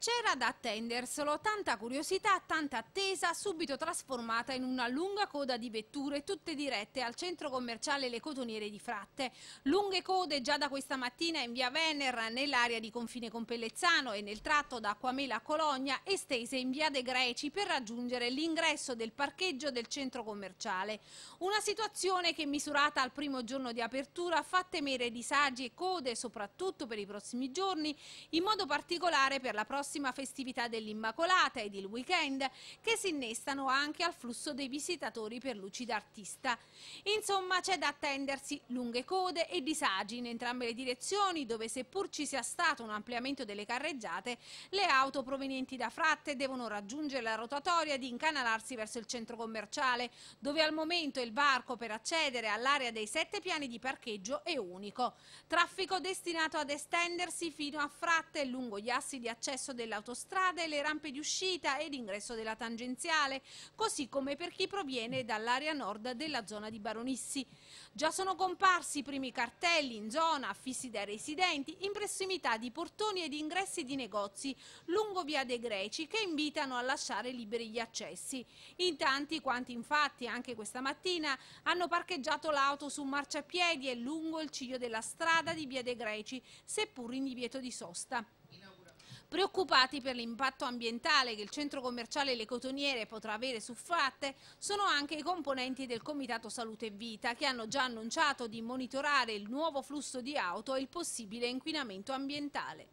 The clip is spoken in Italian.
C'era da attenderselo, tanta curiosità, tanta attesa, subito trasformata in una lunga coda di vetture, tutte dirette al centro commerciale Le Cotoniere di Fratte. Lunghe code già da questa mattina in via Vener, nell'area di confine con Pellezzano e nel tratto da Acquamela a Cologna, estese in via De Greci per raggiungere l'ingresso del parcheggio del centro commerciale. Una situazione che misurata al primo giorno di apertura fa temere disagi e code, soprattutto per i prossimi giorni, in modo particolare per la prossima prossima festività dell'Immacolata ed il weekend che si innestano anche al flusso dei visitatori per Lucida Artista. Insomma c'è da attendersi lunghe code e disagi in entrambe le direzioni dove seppur ci sia stato un ampliamento delle carreggiate le auto provenienti da Fratte devono raggiungere la rotatoria ed incanalarsi verso il centro commerciale dove al momento il varco per accedere all'area dei sette piani di parcheggio è unico. Traffico destinato ad estendersi fino a Fratte lungo gli assi di accesso delle autostrade, le rampe di uscita ed ingresso della tangenziale, così come per chi proviene dall'area nord della zona di Baronissi. Già sono comparsi i primi cartelli in zona affissi dai residenti in prossimità di portoni ed ingressi di negozi lungo via dei Greci che invitano a lasciare liberi gli accessi. In tanti quanti infatti anche questa mattina hanno parcheggiato l'auto su marciapiedi e lungo il ciglio della strada di via dei Greci, seppur in divieto di sosta. Preoccupati per l'impatto ambientale che il centro commerciale Le Cotoniere potrà avere su Fratte sono anche i componenti del Comitato Salute e Vita che hanno già annunciato di monitorare il nuovo flusso di auto e il possibile inquinamento ambientale.